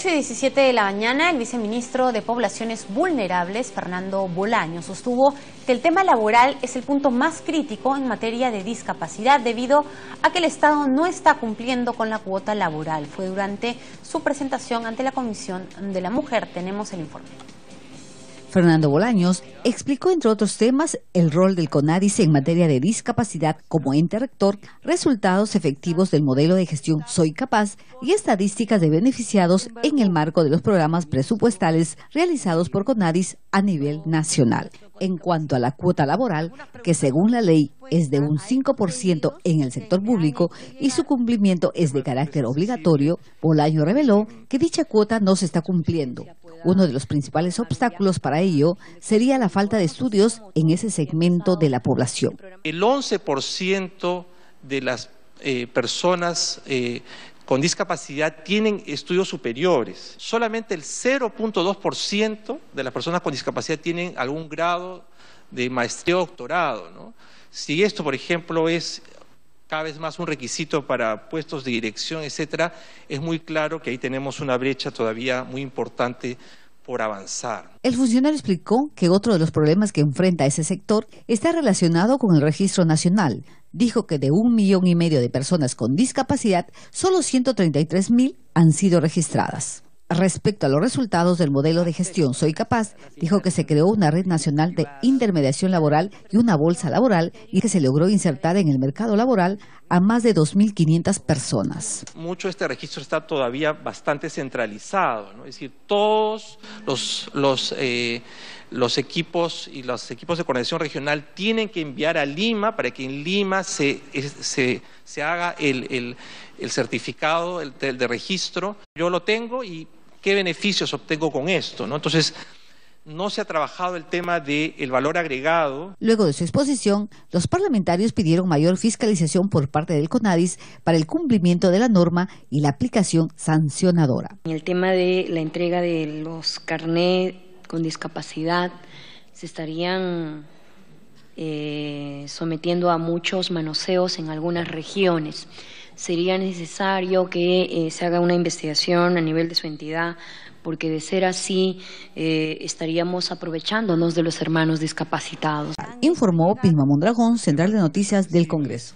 8 y 17 de la mañana, el viceministro de Poblaciones Vulnerables, Fernando Bolaño, sostuvo que el tema laboral es el punto más crítico en materia de discapacidad debido a que el Estado no está cumpliendo con la cuota laboral. Fue durante su presentación ante la Comisión de la Mujer. Tenemos el informe. Fernando Bolaños explicó, entre otros temas, el rol del CONADIS en materia de discapacidad como ente rector, resultados efectivos del modelo de gestión Soy Capaz y estadísticas de beneficiados en el marco de los programas presupuestales realizados por CONADIS a nivel nacional. En cuanto a la cuota laboral, que según la ley es de un 5% en el sector público y su cumplimiento es de carácter obligatorio, Bolaño reveló que dicha cuota no se está cumpliendo, uno de los principales obstáculos para ello sería la falta de estudios en ese segmento de la población. El 11% de las eh, personas eh, con discapacidad tienen estudios superiores. Solamente el 0.2% de las personas con discapacidad tienen algún grado de maestría o doctorado. Si esto, por ejemplo, es cada vez más un requisito para puestos de dirección, etcétera, es muy claro que ahí tenemos una brecha todavía muy importante por avanzar. El funcionario explicó que otro de los problemas que enfrenta ese sector está relacionado con el registro nacional. Dijo que de un millón y medio de personas con discapacidad, solo 133 mil han sido registradas. Respecto a los resultados del modelo de gestión Soy Capaz, dijo que se creó una red nacional de intermediación laboral y una bolsa laboral y que se logró insertar en el mercado laboral a más de 2.500 personas. Mucho este registro está todavía bastante centralizado, es decir, todos los, los, eh, los equipos y los equipos de coordinación regional tienen que enviar a Lima para que en Lima se, se, se haga el, el, el certificado de, de registro. Yo lo tengo y ¿Qué beneficios obtengo con esto? ¿no? Entonces, no se ha trabajado el tema del valor agregado. Luego de su exposición, los parlamentarios pidieron mayor fiscalización por parte del CONADIS para el cumplimiento de la norma y la aplicación sancionadora. En el tema de la entrega de los carnet con discapacidad, se estarían eh, sometiendo a muchos manoseos en algunas regiones sería necesario que eh, se haga una investigación a nivel de su entidad, porque de ser así eh, estaríamos aprovechándonos de los hermanos discapacitados. Informó Pilma Mondragón, Central de Noticias del Congreso.